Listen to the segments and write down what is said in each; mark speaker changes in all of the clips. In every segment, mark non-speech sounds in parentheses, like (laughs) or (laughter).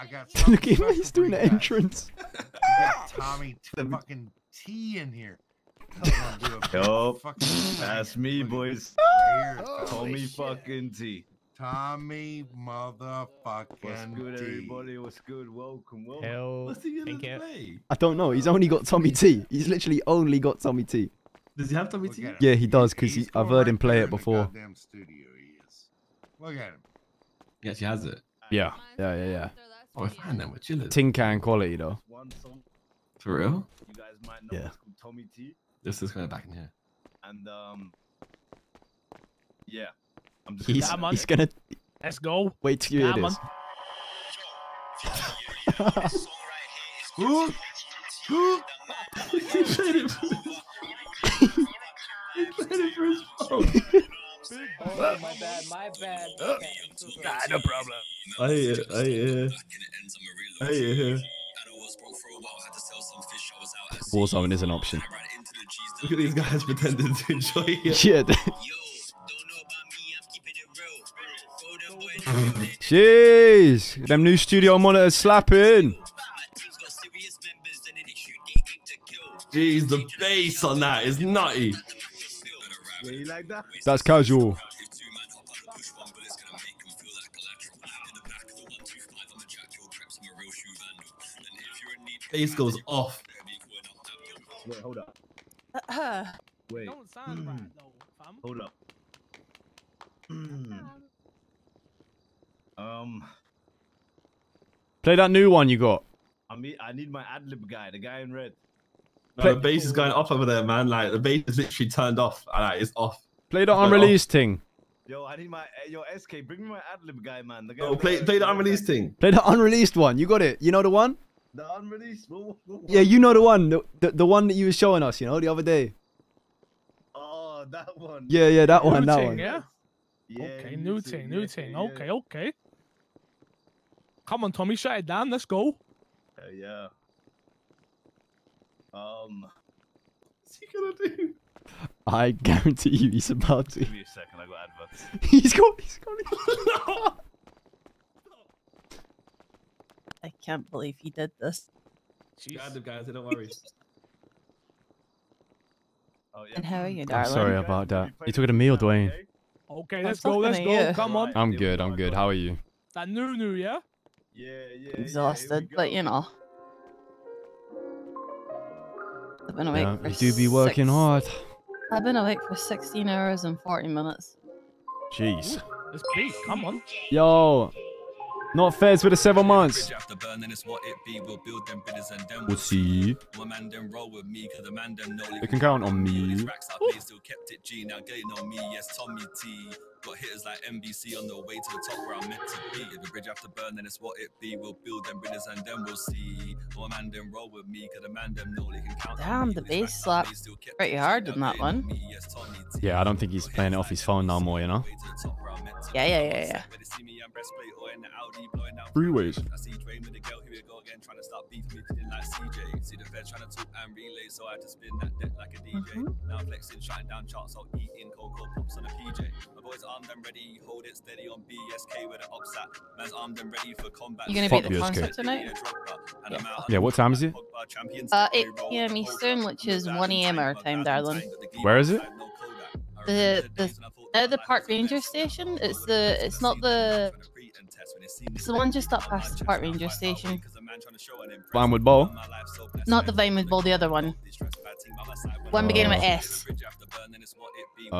Speaker 1: I got (laughs)
Speaker 2: Look
Speaker 1: something
Speaker 2: at him, he's
Speaker 1: for
Speaker 2: doing
Speaker 1: you
Speaker 2: the entrance. (laughs)
Speaker 1: We got (laughs) Tommy T- fucking T in here. Come on, do a
Speaker 3: Yo,
Speaker 1: fucking
Speaker 3: that's
Speaker 1: thing.
Speaker 3: me, boys.
Speaker 1: right here,
Speaker 3: Tommy
Speaker 1: Tommy.
Speaker 3: fucking T.
Speaker 1: Tommy
Speaker 3: What's
Speaker 1: motherfucking
Speaker 3: good,
Speaker 1: T.
Speaker 3: everybody? What's good? Welcome, welcome.
Speaker 4: Hell,
Speaker 5: What's he gonna play?
Speaker 2: I don't know. He's only got Tommy T. He's literally only got Tommy T.
Speaker 5: Does he have Tommy
Speaker 1: Look
Speaker 5: T?
Speaker 2: Yeah, he does,
Speaker 1: because
Speaker 2: he- I've heard him play it before.
Speaker 1: goddamn studio he is. Look at him.
Speaker 5: He actually has it.
Speaker 2: Yeah, yeah, yeah, yeah.
Speaker 5: Oh, we're fine then. We're.
Speaker 2: Tin can quality though.
Speaker 3: One song
Speaker 5: For real?
Speaker 3: you guys might know.
Speaker 2: Yeah.
Speaker 3: It's called Tommy T.
Speaker 5: This is going to back in here.
Speaker 3: And um, yeah, I'm just.
Speaker 2: He's
Speaker 4: Yeah, man.
Speaker 2: he's gonna
Speaker 4: Let's go.
Speaker 2: wait till you hear this.
Speaker 1: Who? (laughs) Who?
Speaker 5: he played it for He played it for his phone.
Speaker 6: Oh, my bad, my bad.
Speaker 4: Nah, no problem.
Speaker 5: I hear, I hear. I hear.
Speaker 2: Warzone is an option.
Speaker 5: Look at these guys pretending to enjoy (laughs) it.
Speaker 2: Yeah. Jeez, (laughs) them new studio monitors slapping.
Speaker 5: Jeez, the bass on that is nutty.
Speaker 3: Yeah, you like that?
Speaker 2: That's casual.
Speaker 5: Bass goes off.
Speaker 3: Wait, hold up. Wait,
Speaker 4: Don't sound right though, fam.
Speaker 3: hold up. um,
Speaker 2: Play that new one you got.
Speaker 3: I mean, I need my ad lib guy, the guy in red.
Speaker 5: No, the bass is going off over there, man. Like the bass is literally turned off. Like, it's off.
Speaker 2: Play the
Speaker 5: Play it off.
Speaker 2: unreleased thing.
Speaker 3: Yo, I need my eh, yo SK. Bring me my ad lib guy, man. The guy
Speaker 5: Oh, play play the unreleased thing.
Speaker 2: Play the unreleased one. You got it. You know the one?
Speaker 3: The unreleased.
Speaker 2: Yeah, you know the one. The, the, the one that you were showing us, you know, the other day.
Speaker 3: Oh, that one.
Speaker 2: Yeah, yeah, that one,
Speaker 4: New
Speaker 2: that
Speaker 4: thing,
Speaker 2: one.
Speaker 4: yeah?
Speaker 3: Yeah,
Speaker 4: okay, new thing, new
Speaker 3: yeah,
Speaker 4: thing.
Speaker 3: yeah.
Speaker 4: Okay, okay. Come on, Tommy, shut it down. Let's go.
Speaker 3: Uh, yeah. Um,
Speaker 5: What's he gonna do?
Speaker 2: I (laughs) guarantee you he's about to.
Speaker 3: give me a second. I got adverts. (laughs)
Speaker 2: He's got, he's got (laughs)
Speaker 7: I can't believe he did this.
Speaker 5: Grab them, guys. Don't worry.
Speaker 3: Oh yeah.
Speaker 7: And how are you, darling?
Speaker 2: I'm
Speaker 3: sorry
Speaker 2: about that.
Speaker 3: you
Speaker 2: You took it
Speaker 3: the
Speaker 2: a meal, Dwayne.
Speaker 3: okay?
Speaker 4: Okay, let's go, let's go.
Speaker 7: you.
Speaker 4: Come on.
Speaker 2: I'm good, I'm good. How are you?
Speaker 4: That new, new, yeah?
Speaker 3: Yeah, yeah. yeah,
Speaker 7: Exhausted,
Speaker 3: we
Speaker 7: but you know. I've been awake
Speaker 2: Yeah,
Speaker 7: for
Speaker 2: you do be working
Speaker 7: six-
Speaker 2: hard.
Speaker 7: I've been awake for 16 hours and 40 minutes.
Speaker 2: Jeez.
Speaker 4: Let's be. Come on.
Speaker 2: Yo, not fairs for the seven months.
Speaker 8: Bridge after burning, it's what it. We'll build them bridges and then
Speaker 2: We'll
Speaker 8: we'll
Speaker 2: see.
Speaker 8: One man then roll with me, cause the man them know
Speaker 2: They can count on me.
Speaker 8: racks I paid, still kept it G. Now getting on me, yes, Tommy T. Got hitters like NBC on the way to the top where I'm meant to be. If the bridge after burning, it's what it be. We'll build them bridges and then we'll see. One man then roll with me, cause the man them know they can count
Speaker 7: Damn, the
Speaker 8: All these
Speaker 7: bass
Speaker 8: racks I
Speaker 7: slapped
Speaker 8: paid, still kept
Speaker 7: pretty hard in that one.
Speaker 8: me, yes, Tommy T.
Speaker 2: Yeah, I don't think he's playing it off his phone no more, you know?
Speaker 7: Yeah, yeah, yeah, yeah.
Speaker 2: Freeways.
Speaker 8: I see Dwayne with the girl, here we go again, trying to start beefing me, feeling like CJ. See the feds trying to talk and relay, so I had to spin that deck like a DJ.
Speaker 7: Mhm.
Speaker 8: Now flexing, shutting down charts, I'll eating Coco Pops on a PJ. My boys armed and ready, hold it steady on BSK where the ops. Man's armed and ready for combat.
Speaker 7: You gonna
Speaker 2: Fuck
Speaker 7: be at the
Speaker 2: BSK.
Speaker 7: concert tonight?
Speaker 8: Yeah.
Speaker 2: Yeah, what time is it?
Speaker 7: Uh, 8 p.m. Eastern, which is 1 a.m. our time, darling.
Speaker 2: Where is it?
Speaker 7: The the uh, the park ranger station. It's the it's not the it's the one just up past the park ranger station.
Speaker 2: Vinewood Bowl?
Speaker 7: Not the Vinewood Bowl, the other one. One beginning with S.
Speaker 2: Uh,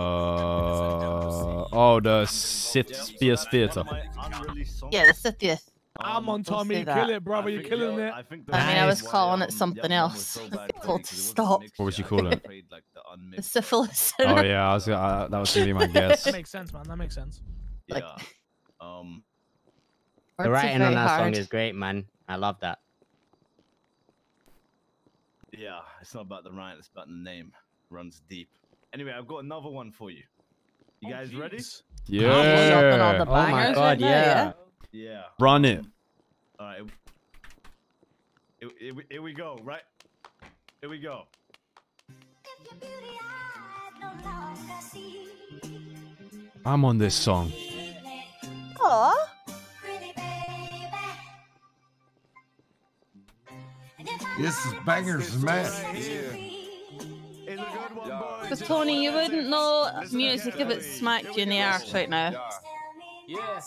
Speaker 2: oh, the Sisyphus Theatre.
Speaker 3: My unreleased song.
Speaker 7: Yeah, the Citieth.
Speaker 4: I'm on,
Speaker 7: don't
Speaker 4: Tommy.
Speaker 7: say
Speaker 4: Kill it, brother.
Speaker 3: I
Speaker 4: You're killing it.
Speaker 3: I, think the
Speaker 7: I mean, I was calling it something
Speaker 3: other one was
Speaker 7: else.
Speaker 3: so
Speaker 7: I
Speaker 3: bad (laughs)
Speaker 7: told
Speaker 3: me,
Speaker 7: to
Speaker 3: 'cause it wasn't
Speaker 7: stop.
Speaker 2: What was you calling it?
Speaker 3: The
Speaker 7: The syphilis.
Speaker 2: Oh yeah, I was, uh, that was gonna be my (laughs) guess.
Speaker 4: That makes sense, man. That makes sense.
Speaker 7: like-
Speaker 3: Yeah. Um.
Speaker 6: The
Speaker 7: it's
Speaker 6: writing on
Speaker 7: very
Speaker 6: that song is great, man. I love that.
Speaker 3: Yeah, it's not about the rhyme, it's about the name. Runs deep. Anyway, I've got another one for you. You
Speaker 4: Oh,
Speaker 3: guys ready?
Speaker 4: jeez.
Speaker 7: dropping all
Speaker 2: Yeah,
Speaker 6: Oh my God,
Speaker 7: right now,
Speaker 6: yeah.
Speaker 3: Yeah.
Speaker 2: run it.
Speaker 3: All right. Here, here we- here we go, right? Here we go.
Speaker 2: I'm on this song.
Speaker 7: Aw.
Speaker 1: This is bangers smash.
Speaker 7: Because Tony, you wouldn't know music if it smacked you in the arse right now.
Speaker 9: Yeah.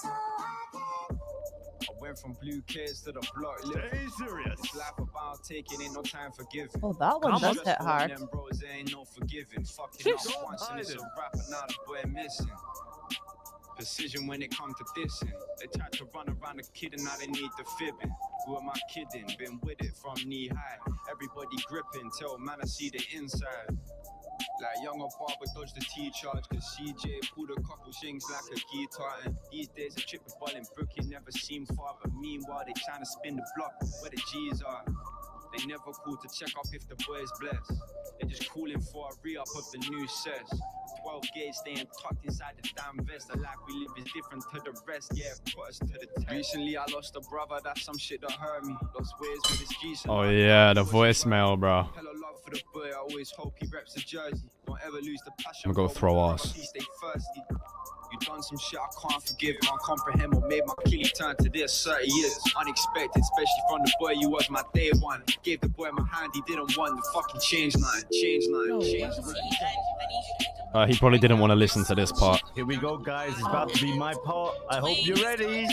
Speaker 9: I went from blue kids to the block living. serious. Life about taking ain't no time for giving.
Speaker 7: Oh, that one does hit hard.
Speaker 9: Them bros ain't no forgiving. Fucking up once and it's a rapper, not a boy missing. Precision when it comes to dissing. They tried to run around the kid and now they need the fibbing. Who am I kidding? Been with it from knee high. Everybody gripping. Tell man I see the inside. Like younger barber dodge the T charge Cause CJ pulled a couple strings like a guitar And these days a triple ball in Brooklyn never seem far But meanwhile they tryna spin the block where the G's are They never call to check up if the boy's blessed They just calling for a re-up of the new sets 12 gauge staying tucked inside the damn vest The life we live is different to the rest, yeah, put us to the test Recently I lost a brother, that's some shit that hurt me Lost ways with his G's
Speaker 2: Oh yeah, the voicemail, bro.
Speaker 9: Hella love for the boy, I always hope he reps the jersey. Don't ever lose the passion.
Speaker 2: I'ma go throw
Speaker 9: us. stay thirsty. You done some shit I can't forgive, can't comprehend what made my killie turn to this 30 years. Unexpected, especially from the boy you was my day one. Gave the boy my hand, he didn't want the fucking change line. Change line, change line.
Speaker 2: Uh, he probably didn't want to listen to this part.
Speaker 3: Here we go, guys. It's about to be my part. I hope you're ready.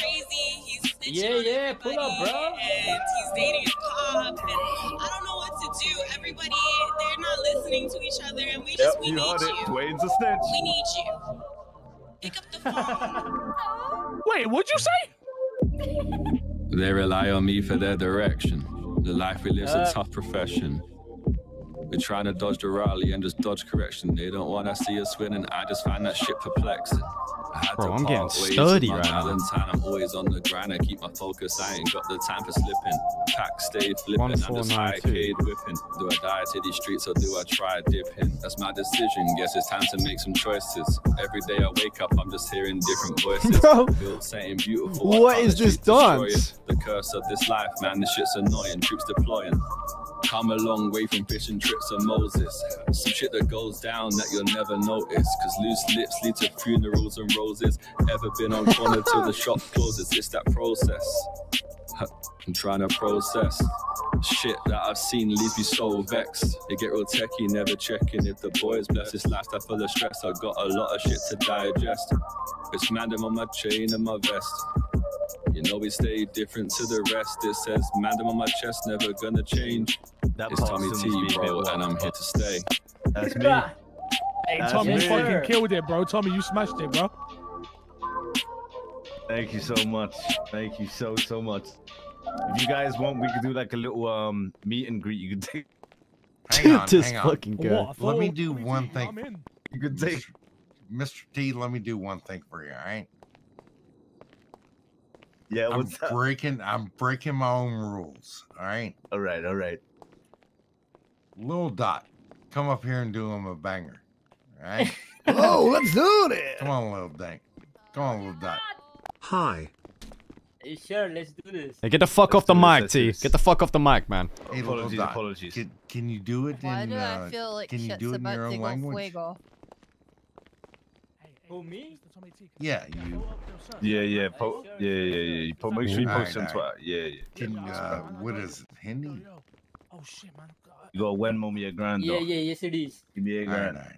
Speaker 6: Yeah, yeah, pull up, bro.
Speaker 10: And he's dating a cop, and I don't know what to do. Everybody, they're not listening to each other, and we just,
Speaker 3: Yep,
Speaker 10: we
Speaker 3: you
Speaker 10: need
Speaker 3: heard it.
Speaker 10: you.
Speaker 3: Dwayne's a snitch.
Speaker 10: We need you. Pick up the phone.
Speaker 4: Wait, what'd you say?
Speaker 8: They rely on me for their direction. The life we live's
Speaker 6: Uh.
Speaker 8: a tough profession. We're trying to dodge the rally and just dodge correction. They don't want to see us win, and I just find that shit perplexing.
Speaker 2: Bro, I'm getting
Speaker 8: part ways with
Speaker 2: sturdy right now.
Speaker 8: I'm always on the grind. I keep my focus. I ain't got the time for slipping. Pack stay flipping. I'm just
Speaker 2: 1492.
Speaker 8: arcade whipping. Do I die to these streets or do I try dipping? That's my decision. Guess it's time to make some choices. Every day I wake up, I'm just hearing different voices. (laughs)
Speaker 2: Bro,
Speaker 8: Built something beautiful. I
Speaker 2: what is this
Speaker 8: streets destroy it.
Speaker 2: dance?
Speaker 8: The curse of this life, man, this shit's annoying. Troops deploying. Come a long way from fishing trips of Moses. Some shit that goes down that you'll never notice. Cause loose lips lead to funerals and roses. Ever been on corner till the shop closes? It's that process. I'm trying to process. Shit that I've seen leaves me so vexed. They get real techie, never checking if the boys bless this lifestyle full of stress. I got a lot of shit to digest. It's mandem on my chain and my vest. You know we stay different to the rest. It says mandem on my chest, never gonna change.
Speaker 3: That
Speaker 8: It's Tommy T,
Speaker 3: needs to be a
Speaker 8: bro,
Speaker 3: bit
Speaker 8: and I'm here to stay.
Speaker 3: That's me.
Speaker 4: Hey,
Speaker 3: That's
Speaker 4: Tommy, you fucking killed it, bro. Tommy, you smashed it, bro.
Speaker 3: Thank you so much. Thank you so so much. If you guys want, we could do like a little um meet and greet. You could take. (laughs)
Speaker 1: Hang on,
Speaker 2: this
Speaker 1: hang on.
Speaker 2: fucking good.
Speaker 4: What?
Speaker 1: Let me do one thing.
Speaker 3: You could take.
Speaker 1: Mr. T, let me do one thing for you, all right?
Speaker 3: Yeah.
Speaker 1: I'm
Speaker 3: What's up?
Speaker 1: breaking I'm breaking my own rules, all right?
Speaker 3: All right. All right.
Speaker 1: Little Dot, come up here and do him a banger. All right? (laughs)
Speaker 2: Oh, let's do it.
Speaker 1: come on, little Dank. Come on, little Dot.
Speaker 6: Hey, Sure, let's do this.
Speaker 2: Hey, get the fuck
Speaker 3: Let's
Speaker 2: off the
Speaker 3: do this,
Speaker 2: mic, T.
Speaker 3: this.
Speaker 2: Get the fuck off the mic, man.
Speaker 1: Hey,
Speaker 3: Apologies.
Speaker 1: Dot,
Speaker 3: Apologies.
Speaker 1: Can, can you do it
Speaker 7: Why
Speaker 1: in
Speaker 7: do
Speaker 1: uh,
Speaker 7: I feel like
Speaker 1: can you do it in
Speaker 7: about
Speaker 1: your
Speaker 7: to
Speaker 1: own language?
Speaker 7: fuego?
Speaker 4: Hey, hey,
Speaker 6: Who, me?
Speaker 4: Mr. Tommy T, can
Speaker 1: Yeah, you.
Speaker 4: go up there, sir?
Speaker 3: Yeah. Yeah. Po- yeah. Yeah. Yeah. yeah. Po- make sure you
Speaker 1: Alright,
Speaker 3: post on
Speaker 1: alright.
Speaker 3: Twitter. Yeah. Yeah.
Speaker 1: Can
Speaker 4: Yeah,
Speaker 1: uh,
Speaker 4: man, I
Speaker 1: what
Speaker 4: got
Speaker 1: is
Speaker 4: it.
Speaker 1: it? Hindi?
Speaker 4: Yo, yo. Oh shit, man.
Speaker 3: You got one moment, a grand.
Speaker 6: Yeah,
Speaker 3: though.
Speaker 6: yeah, yes it is.
Speaker 3: Give me a
Speaker 1: All right,
Speaker 3: grand.
Speaker 1: all right.